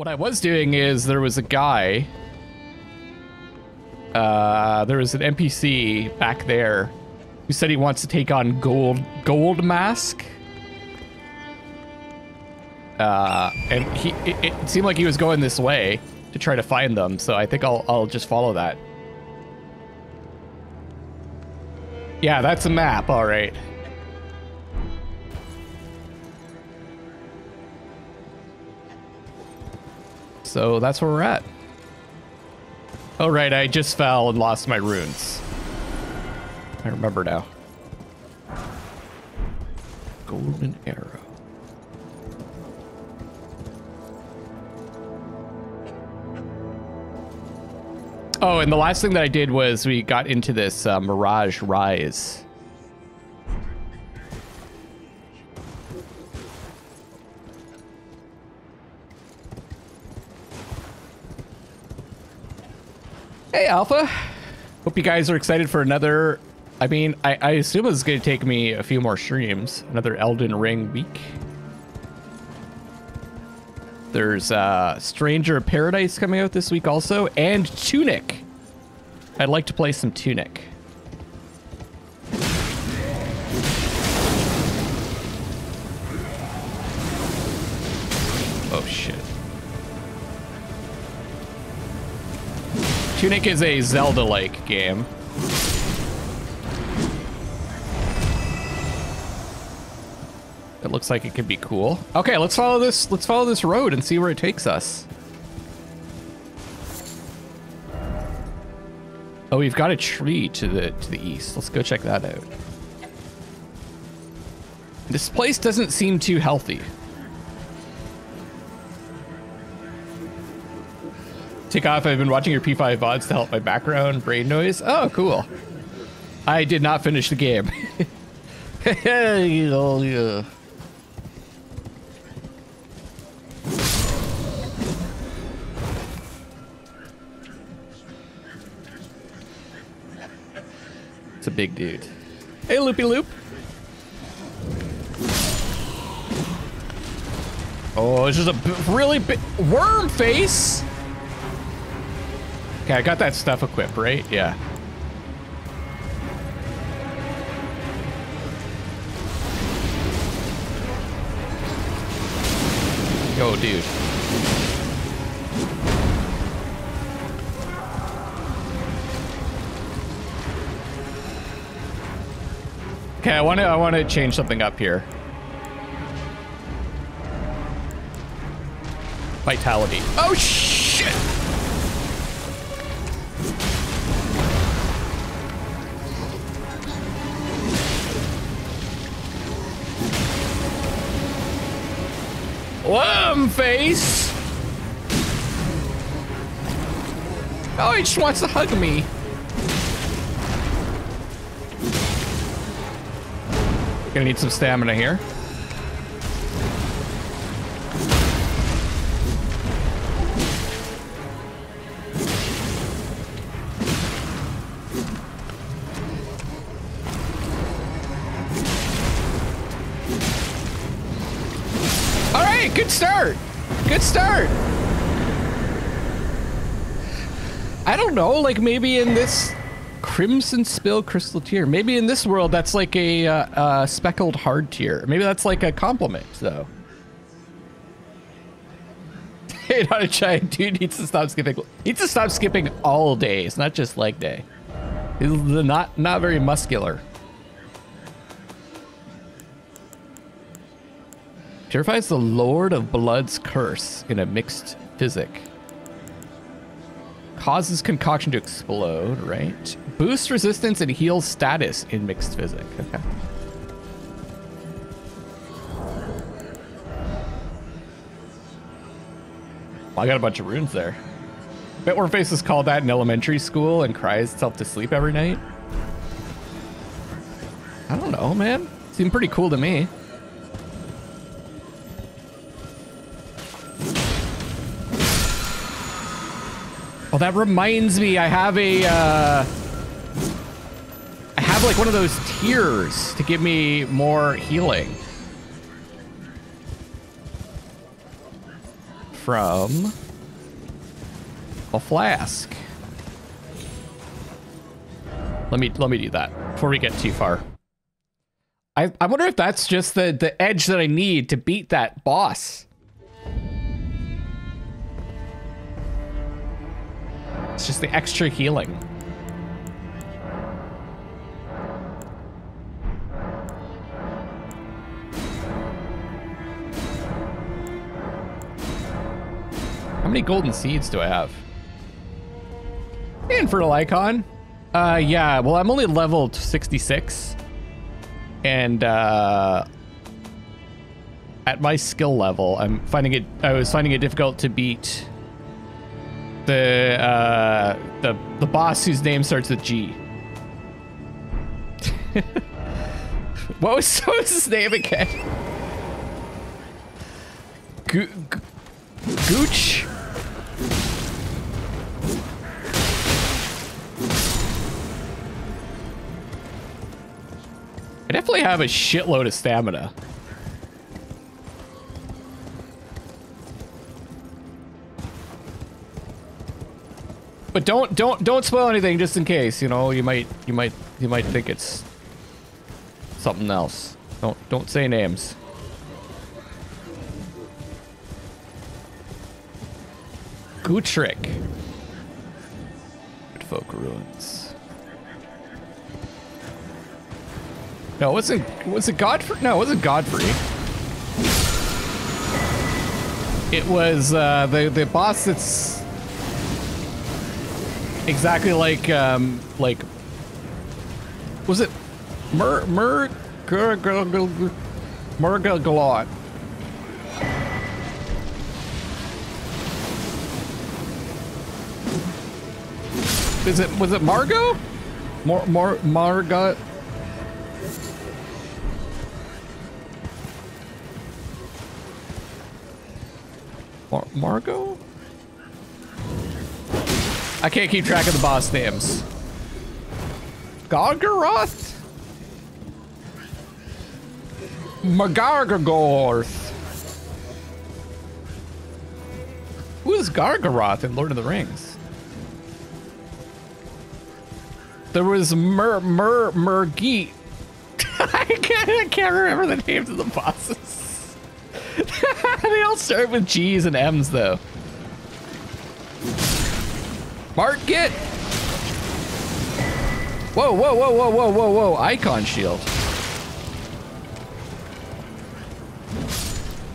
What I was doing is there was a guy. Uh, there was an NPC back there who said he wants to take on Gold Gold Mask. Uh, and he it, it seemed like he was going this way to try to find them, so I think I'll I'll just follow that. Yeah, that's a map, all right. So that's where we're at. Oh, right, I just fell and lost my runes. I remember now. Golden arrow. Oh, and the last thing that I did was we got into this uh, Mirage Rise. Hey, Alpha. Hope you guys are excited for another. I mean, I, I assume it's going to take me a few more streams. Another Elden Ring week. There's uh, Stranger Paradise coming out this week also, and Tunic. I'd like to play some Tunic. Tunic is a Zelda-like game. It looks like it could be cool. Okay, let's follow this. Let's follow this road and see where it takes us. Oh, we've got a tree to the to the east. Let's go check that out. This place doesn't seem too healthy. Take off. I've been watching your P5 VODs to help my background brain noise. Oh, cool. I did not finish the game. know, yeah. It's a big dude. Hey, Loopy Loop. Oh, this is a really big worm face. Okay, I got that stuff equipped, right? Yeah. Yo, dude. Okay, I want to I want to change something up here. Vitality. Oh shit! Face! Oh, he just wants to hug me. Gonna need some stamina here. Good start. I don't know, like maybe in this Crimsonspill Crystal Tear. Maybe in this world that's like a uh, uh, speckled hardtear. Maybe that's like a compliment, though. Hey, not a giant dude needs to stop skipping. Needs to stop skipping all days, not just leg day. He's not not very muscular. Purifies the Lord of Blood's curse in a mixed physick. Causes concoction to explode, right? Boosts resistance and heals status in mixed physick. Okay. I got a bunch of runes there. Face is called that in elementary school and cries itself to sleep every night. I don't know, man. Seemed pretty cool to me. Oh, that reminds me, I have a, uh, I have like one of those tears to give me more healing. from a flask. Let me let me do that before we get too far. I, I wonder if that's just the, the edge that I need to beat that boss. It's just the extra healing. How many golden seeds do I have? Infertile icon. Uh, yeah, well, I'm only leveled 66. And, uh, at my skill level, I'm finding it, I was finding it difficult to beat the, uh, the, the boss whose name starts with G. what was, what was his name again? Go Gooch? I definitely have a shitload of stamina. But don't don't don't spoil anything just in case, you know, you might you might you might think it's something else. Don't don't say names. Gutrick. Folk ruins. No, was it was it Godfrey? No, it wasn't Godfrey. It was uh, the the boss that's exactly like um like was it Mer Mer Murgalot? Is it was it Margot? Mar Mar Margot? Mar Margot? I can't keep track of the boss names. Gargaroth? Magargagorth. Who is Gargaroth in Lord of the Rings? There was Mer Mer Margit. I can't I can't remember the names of the bosses. they all start with G's and M's though. Mark, get! Whoa, whoa, whoa, whoa, whoa, whoa, whoa, icon shield.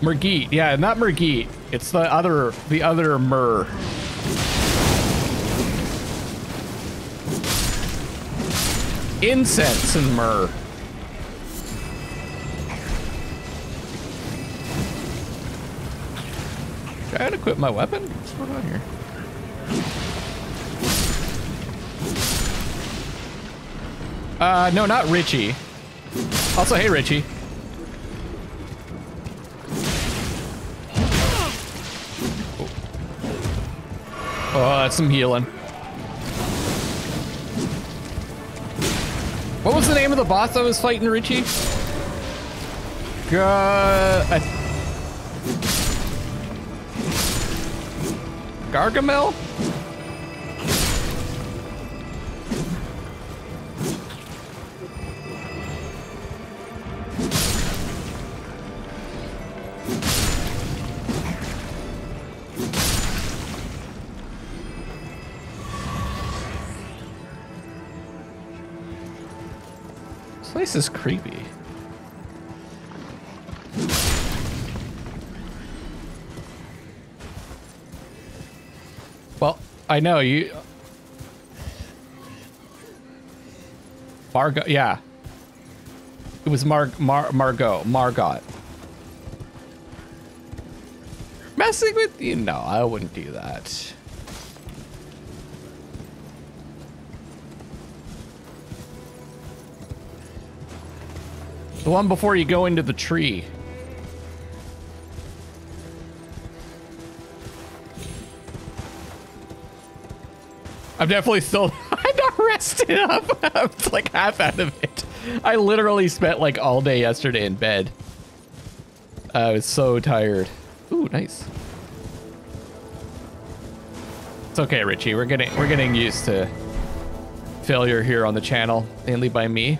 Margit, yeah, not Margit. It's the other, the other Mer. Incense and Myrrh. I gotta equip my weapon? What's going on here? Uh, no, not Richie. Also, hey, Richie. Oh, that's some healing. What was the name of the boss I was fighting, Richie? Uh, Gargamel? Place is creepy. Well, I know you. Margot, yeah. It was Mar, Mar Margot, Margot. Messing with you? No, I wouldn't do that. The one before you go into the tree. I'm definitely still I'm not rested up. I'm like half out of it. I literally spent like all day yesterday in bed. I was so tired. Ooh, nice. It's okay, Richie. We're getting we're getting used to failure here on the channel, mainly by me.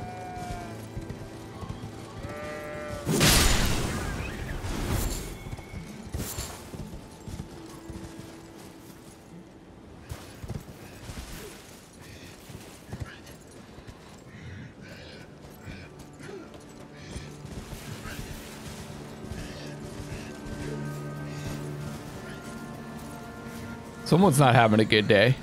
Someone's not having a good day.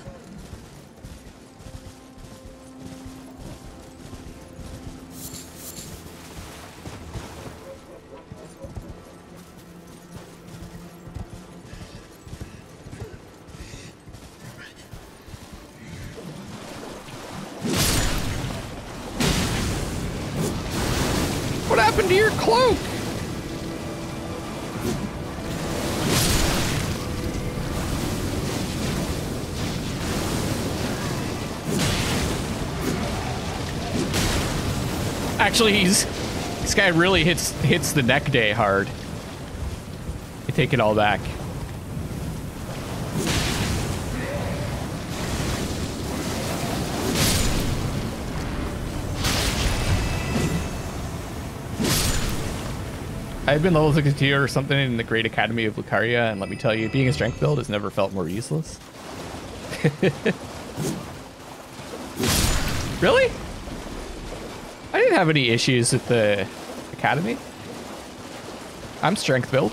Actually, he's this guy really hits hits the neck day hard. I take it all back. I've been level 62 or something in the Great Academy of Lucaria, and let me tell you, being a strength build has never felt more useless. really? I didn't have any issues with the Academy. I'm strength build.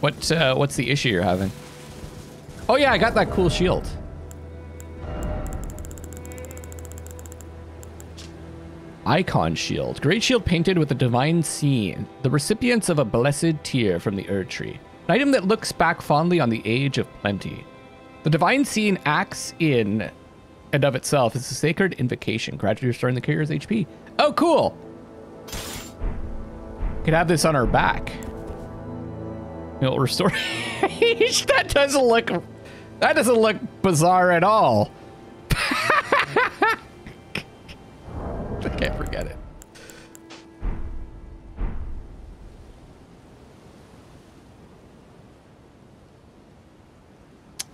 What, uh, what's the issue you're having? Oh yeah, I got that cool shield. Icon Shield. Great shield painted with a divine scene. The recipients of a blessed tear from the Erd Tree. An item that looks back fondly on the age of plenty. The divine scene acts in and of itself as a sacred invocation, gradually restoring the carrier's HP. Oh, cool. Could have this on our back. It'll restore. that doesn't look. That doesn't look bizarre at all. I can't forget it.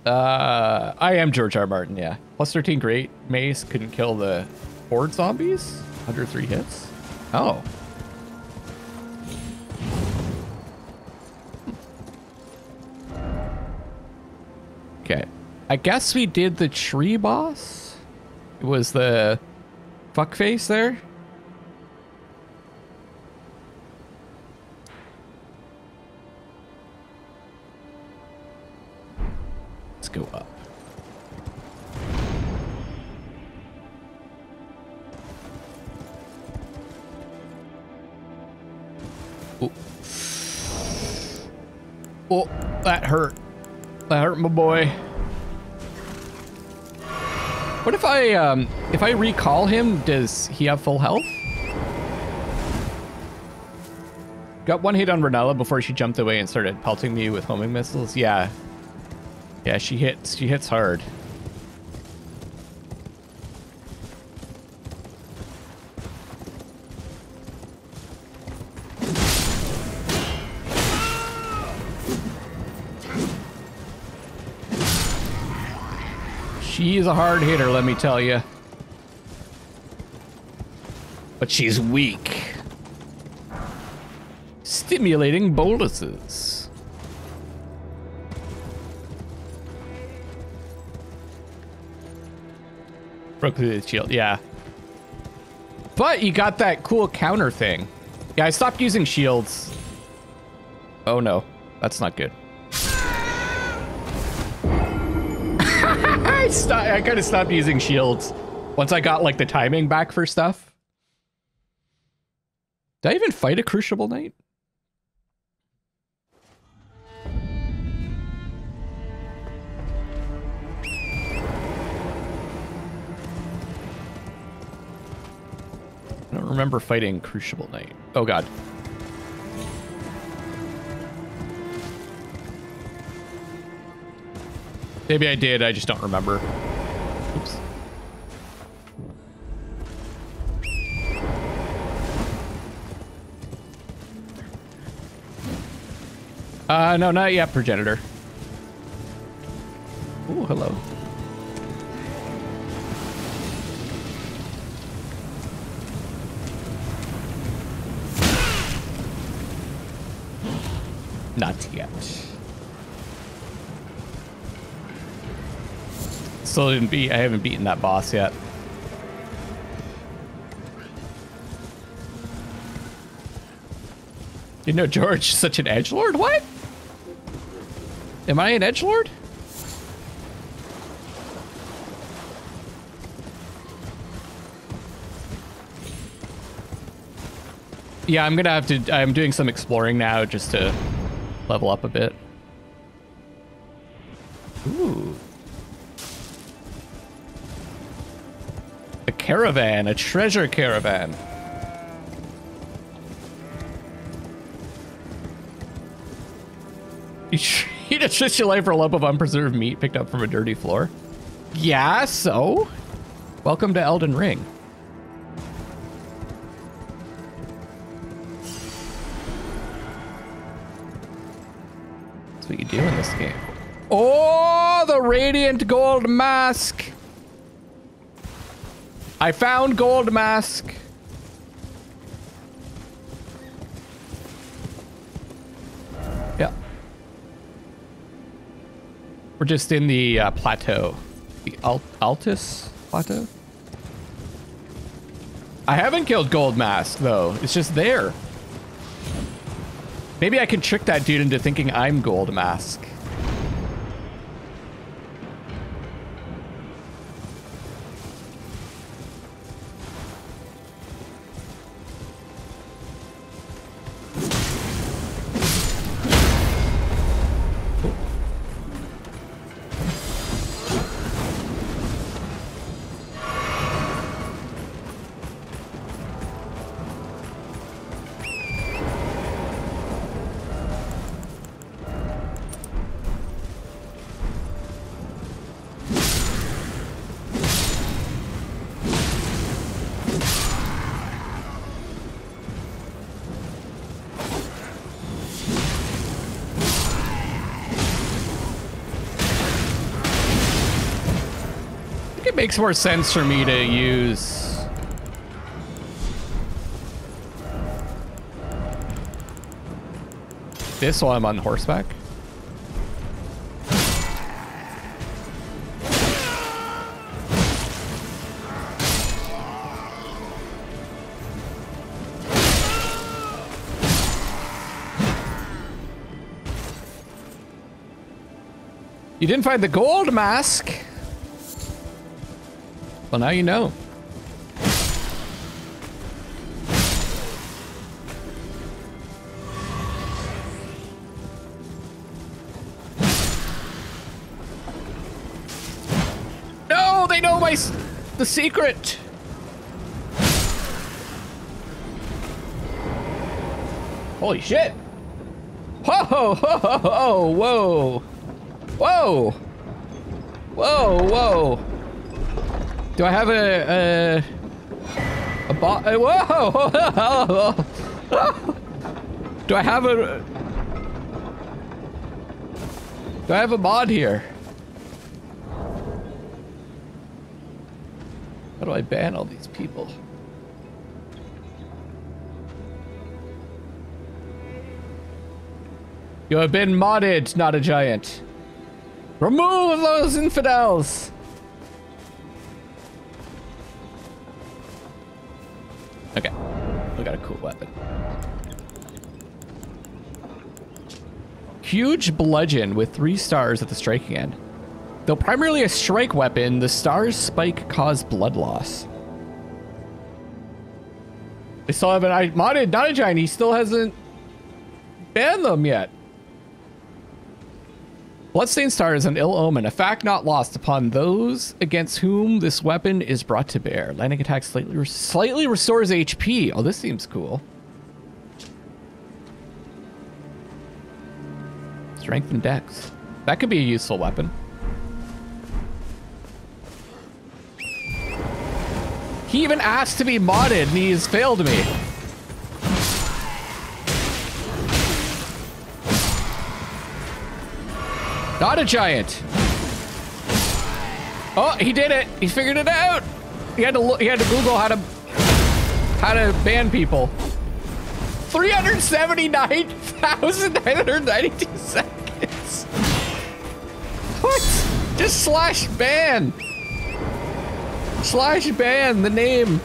Uh, I am George R. Martin, yeah. Plus 13 great mace couldn't kill the horde zombies. 103 hits. Oh. Okay. I guess we did the tree boss. It was the fuckface there. That hurt. That hurt my boy. What if I, um, if I recall him, does he have full health? Got one hit on Rennala before she jumped away and started pelting me with homing missiles. Yeah. Yeah, she hits, she hits hard. She's a hard hitter, let me tell you. But she's weak. Stimulating boluses. Broke through the shield, yeah. But you got that cool counter thing. Yeah, I stopped using shields. Oh no, that's not good. I, kind of stopped using shields once I got like the timing back for stuff. Did I even fight a Crucible Knight? I don't remember fighting Crucible Knight. Oh god. Maybe I did, I just don't remember. Oops. Uh, no, not yet, progenitor. Ooh, hello. Still didn't beat. I haven't beaten that boss yet. You know George such an edge lord? What? Am I an edge lord? Yeah, I'm gonna have to. I'm doing some exploring now just to level up a bit. Caravan, a treasure caravan. Risk your life for a lump of unpreserved meat picked up from a dirty floor? Yeah, so? Welcome to Elden Ring. That's what you do in this game. Oh, the radiant gold mask. I found gold mask. Yeah. We're just in the uh, plateau. The Al Altus plateau? I haven't killed Gold Mask, though. It's just there. Maybe I can trick that dude into thinking I'm Gold Mask. Makes more sense for me to use this while I'm on horseback. You didn't find the gold mask? Well, now you know. No, they know my the secret. Holy shit. Whoa, whoa, whoa, whoa. Whoa. Whoa, whoa. Do I have a a a bot? Whoa! Do I have a? Do I have a mod here? How do I ban all these people? You have been modded, not a giant. Remove those infidels! Huge bludgeon with three stars at the striking end. Though primarily a strike weapon, the star's spike cause blood loss. They still haven't I modded giant, he still hasn't banned them yet. Bloodstained Star is an ill omen, a fact not lost upon those against whom this weapon is brought to bear. Landing attack slightly, slightly restores HP. Oh, this seems cool. Strength and Dex. That could be a useful weapon. He even asked to be modded and he's failed me. Not a giant. Oh, he did it. He figured it out. He had to look, he had to Google how to how to ban people. 379,992 seconds. Just slash ban. Slash ban the name.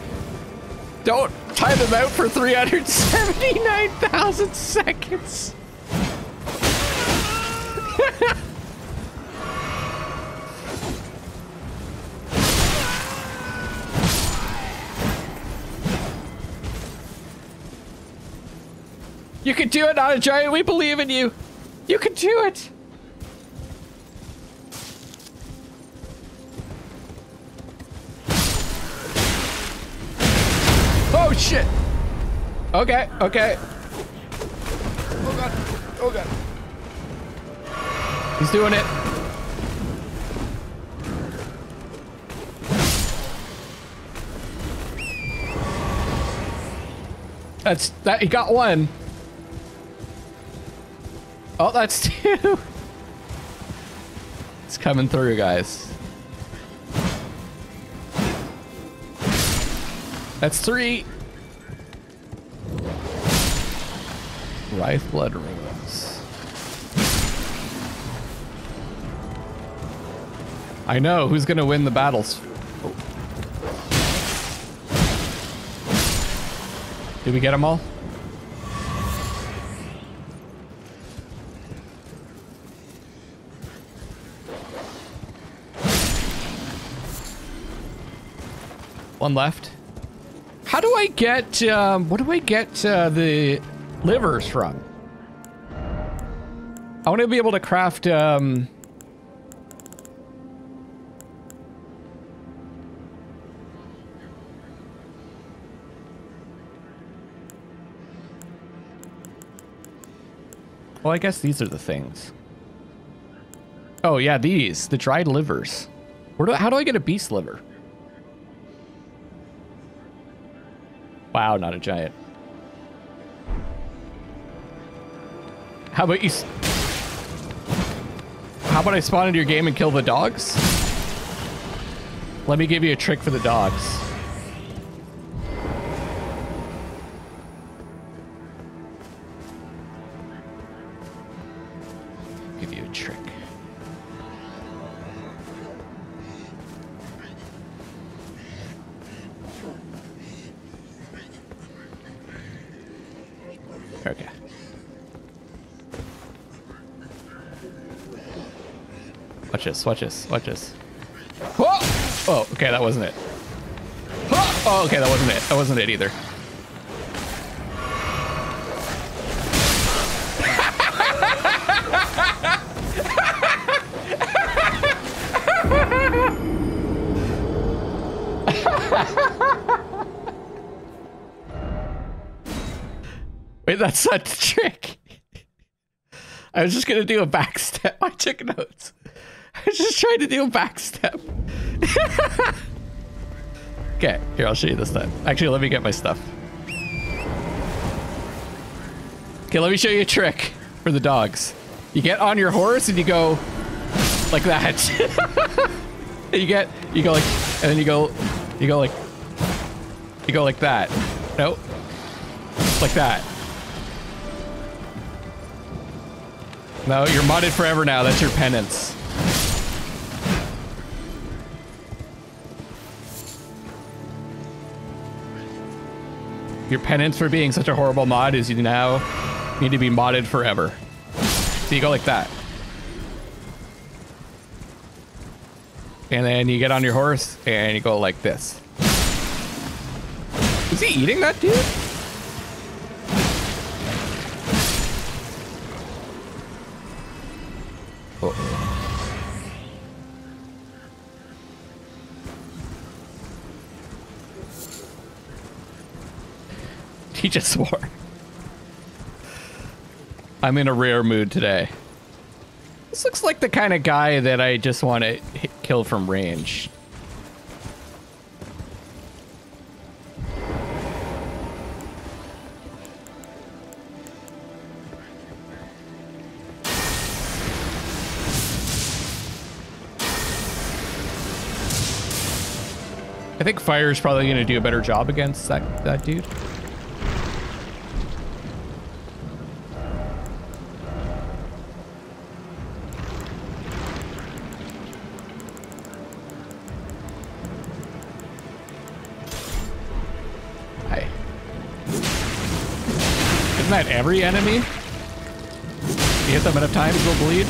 Don't time them out for 379,000 seconds. you can do it, not a giant. We believe in you. You can do it. Shit. Okay, okay. Oh god. Oh god. He's doing it. That's that he got one. Oh, that's two. It's coming through, guys. That's three. Rife blood rings. I know who's gonna win the battles. Oh. Did we get them all? One left. How do I get, um, what do I get uh, the livers from? I want to be able to craft, um... Well, I guess these are the things. Oh, yeah, these. The dried livers. Where do, how do I get a beast liver? Wow, not a giant. How about you... How about I spawn into your game and kill the dogs? Let me give you a trick for the dogs. This, watch this, watch this. Whoa! Oh, okay, that wasn't it. Oh, okay, that wasn't it. That wasn't it either. Wait, that's not the trick. I was just gonna do a backstep. I took notes. Trying to do a backstep. okay, here, I'll show you this time. Actually, let me get my stuff. Okay, let me show you a trick for the dogs. You get on your horse and you go like that. you get, you go like, and then you go, you go like, you go like that. Nope. Like that. No, you're modded forever now. That's your penance. Your penance for being such a horrible mod is you now need to be modded forever. So you go like that. And then you get on your horse and you go like this. Is he eating that dude? just swore. I'm in a rare mood today. This looks like the kind of guy that I just want to kill from range. I think fire is probably going to do a better job against that, that dude. Every enemy? You hit them enough times, they'll bleed.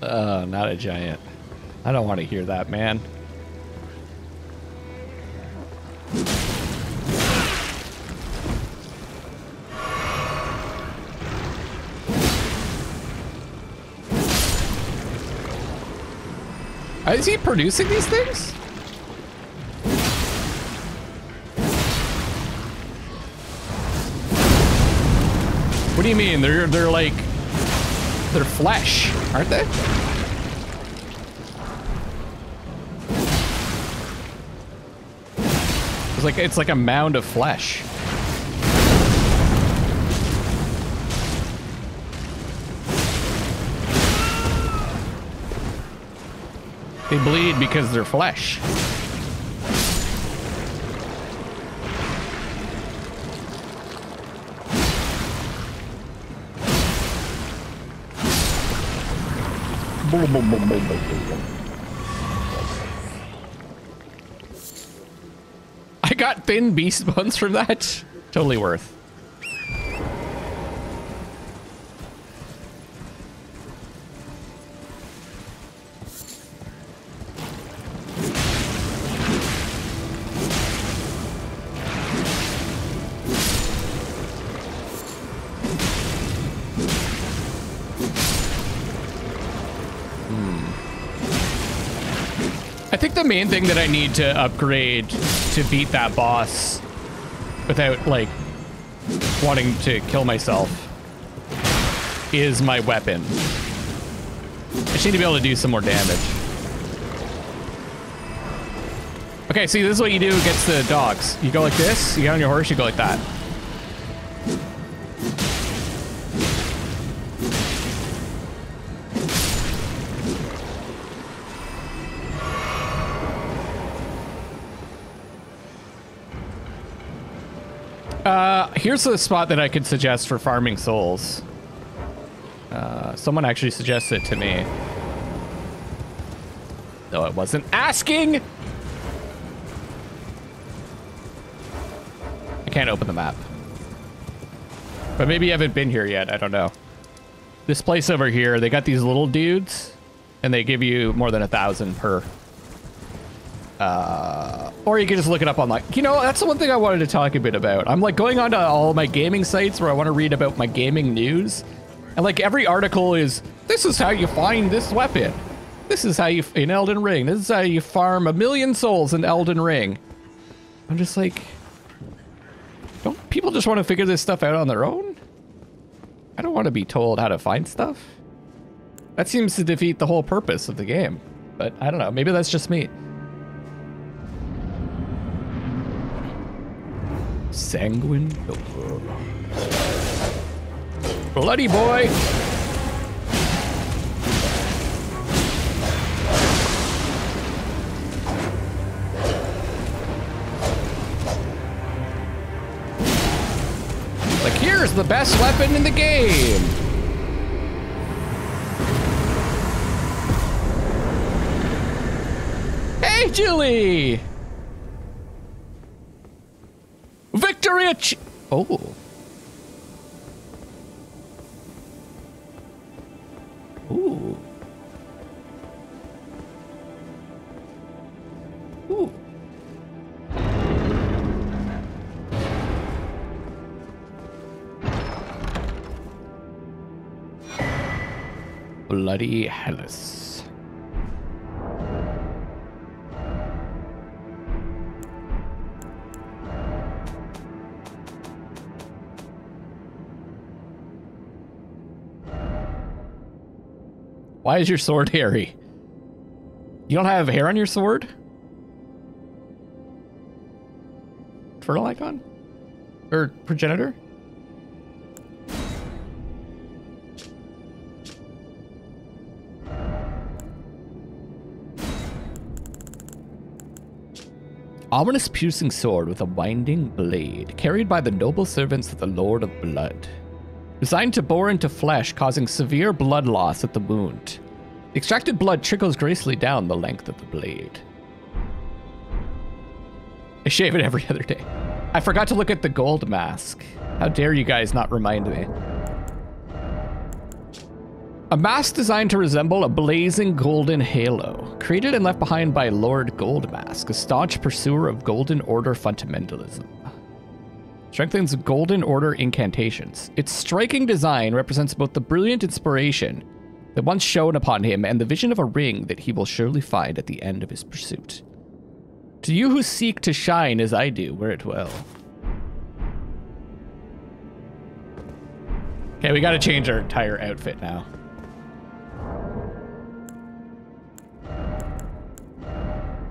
Oh, not a giant. I don't want to hear that, man. Is he producing these things? What do you mean? They're they're like they're flesh, aren't they? It's like it's like a mound of flesh. They bleed because they're flesh. I got thin beast bones from that. Totally worth. The main thing that I need to upgrade to beat that boss without like wanting to kill myself is my weapon. I just need to be able to do some more damage. Okay, see, this is what you do against the dogs. You go like this, you get on your horse, you go like that. Here's a spot that I could suggest for farming souls. Uh, someone actually suggested it to me. Though I wasn't asking. I can't open the map. But maybe you haven't been here yet. I don't know. This place over here, they got these little dudes, and they give you more than a thousand per. Uh, or you can just look it up online. You know, that's the one thing I wanted to talk a bit about. I'm like going on to all my gaming sites where I want to read about my gaming news. And like every article is, this is how you find this weapon. This is how you, in Elden Ring, this is how you farm a million souls in Elden Ring. I'm just like, don't people just want to figure this stuff out on their own? I don't want to be told how to find stuff. That seems to defeat the whole purpose of the game. But I don't know, maybe that's just me. Sanguine. Bloody boy! Like, here's the best weapon in the game! Hey, Julie! Victory ach- Oh. Ooh. Ooh. Bloody Helice. Why is your sword hairy? You don't have hair on your sword? fertile icon? Or progenitor? Ominous piercing sword with a winding blade, carried by the noble servants of the Lord of Blood. Designed to bore into flesh, causing severe blood loss at the wound. The extracted blood trickles gracefully down the length of the blade. I shave it every other day. I forgot to look at the gold mask. How dare you guys not remind me? A mask designed to resemble a blazing golden halo, created and left behind by Lord Goldmask, a staunch pursuer of Golden Order fundamentalism. Strengthens Golden Order incantations. Its striking design represents both the brilliant inspiration that once shone upon him and the vision of a ring that he will surely find at the end of his pursuit. To you who seek to shine as I do, wear it well. Okay, we gotta change our entire outfit now.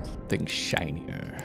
Something shinier.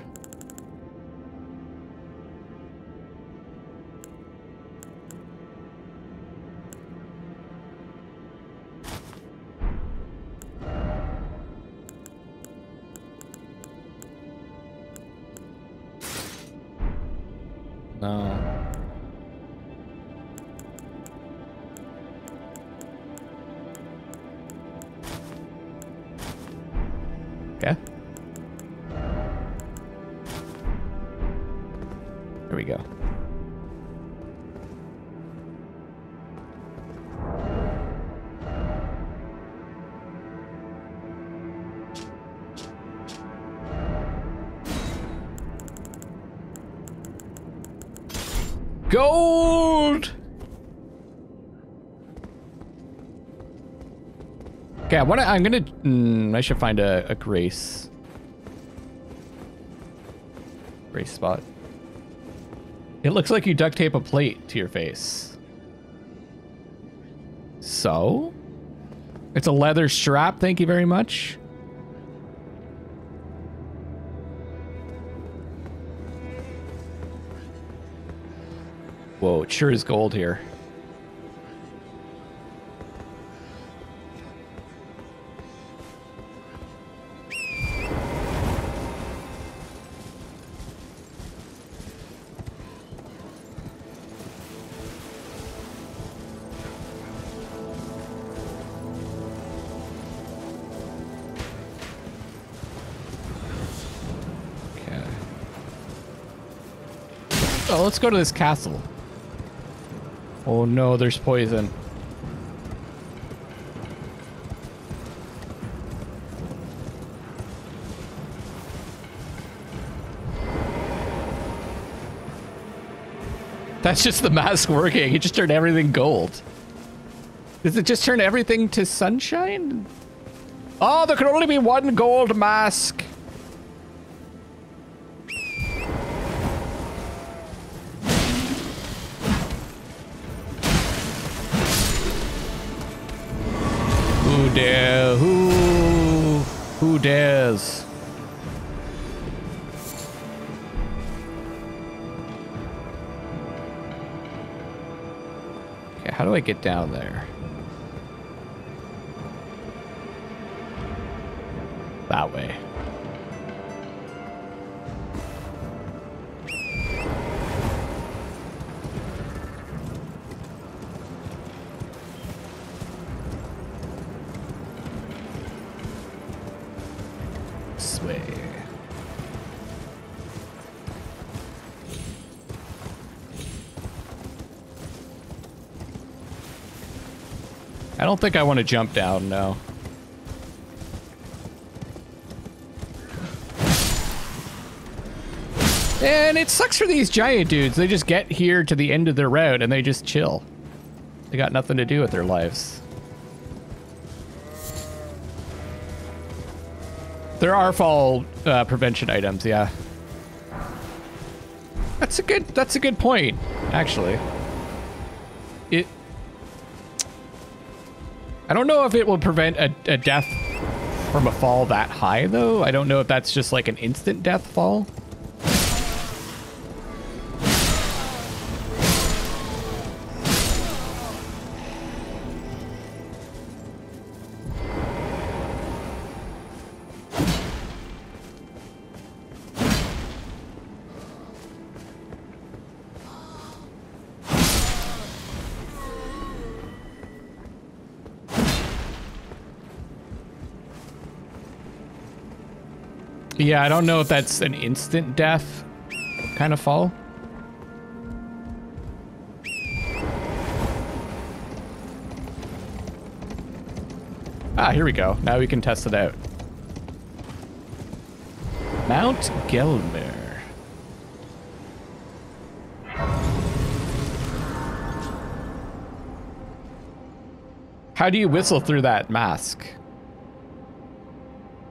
I wanna, I'm gonna, mm, I should find a, a grace. Grace spot. It looks like you duct tape a plate to your face. So? It's a leather strap, thank you very much. Whoa, it sure is gold here. Let's go to this castle. Oh no, there's poison. That's just the mask working. It just turned everything gold. Does it just turn everything to sunshine? Oh, there can only be one gold mask. Dare? Who? Who dares? Okay, how do I get down there? That way. Don't think I want to jump down, no. And it sucks for these giant dudes. They just get here to the end of their route and they just chill. They got nothing to do with their lives. There are fall uh, prevention items, yeah. That's a good. That's a good point, actually. I don't know if it will prevent a, a death from a fall that high, though. I don't know if that's just like an instant death fall. Yeah, I don't know if that's an instant death kind of fall. Ah, here we go. Now we can test it out. Mount Gelmir. How do you whistle through that mask?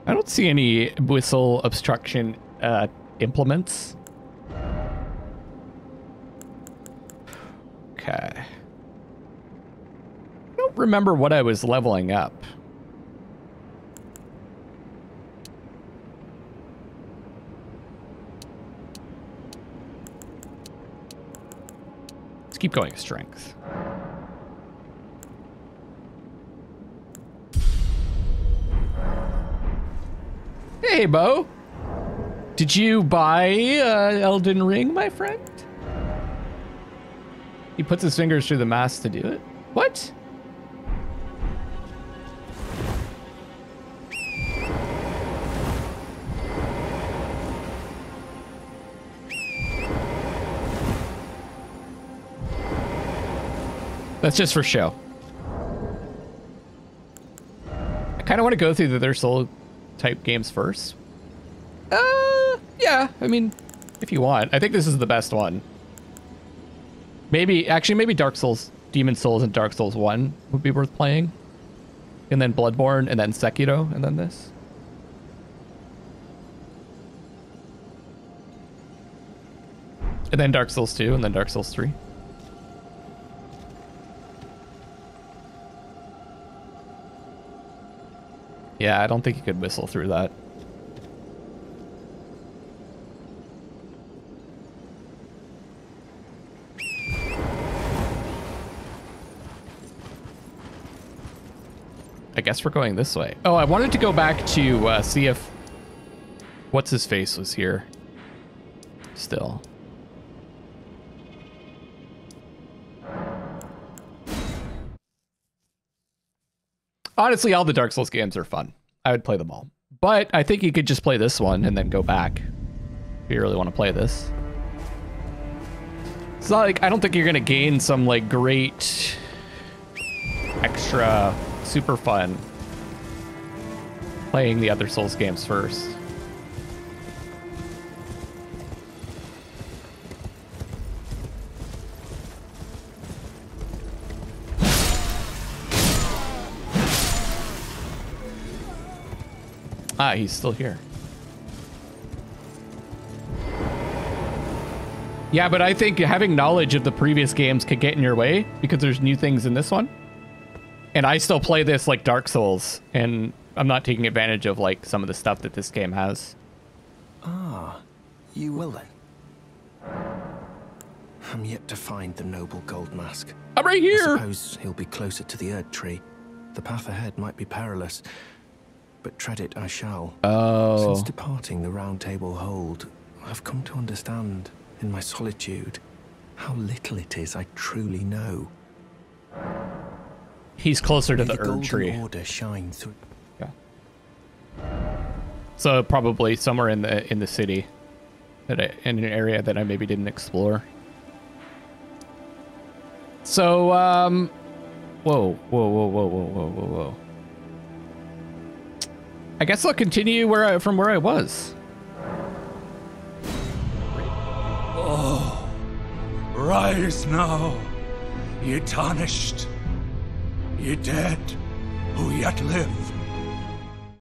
I don't see any whistle obstruction uh, implements. Okay. I don't remember what I was leveling up. Let's keep going strength. Hey, Bo. Did you buy uh, Elden Ring, my friend? He puts his fingers through the mask to do it. What? That's just for show. I kind of want to go through the their soul type games first. Uh, yeah. I mean, if you want, I think this is the best one. Maybe, actually, maybe Dark Souls, Demon Souls, and Dark Souls One would be worth playing, and then Bloodborne, and then Sekiro, and then this. And then Dark Souls 2, and then Dark Souls 3. Yeah, I don't think you could whistle through that. I guess we're going this way. Oh, I wanted to go back to uh, see if what's his face was here. Still. Honestly, all the Dark Souls games are fun. I would play them all. But I think you could just play this one and then go back if you really want to play this. It's not like, I don't think you're going to gain some like great extra super fun playing the other Souls games first. Ah, he's still here. Yeah, but I think having knowledge of the previous games could get in your way because there's new things in this one. And I still play this like Dark Souls, and I'm not taking advantage of like some of the stuff that this game has. Ah, you will then. I'm yet to find the noble gold mask. I'm right here. I suppose he'll be closer to the Erd tree. The path ahead might be perilous, but tread it I shall. Oh. Since departing the Round Table Hold, I've come to understand, in my solitude, how little it is I truly know. He's closer to May the, the Erd golden tree. order shine through. Yeah. So probably somewhere in the in the city, that I, in an area that I maybe didn't explore. So um, whoa, whoa, whoa, whoa, whoa, whoa, whoa, whoa. I guess I'll continue where I from where I was. Oh, rise now, ye tarnished, ye dead who yet live.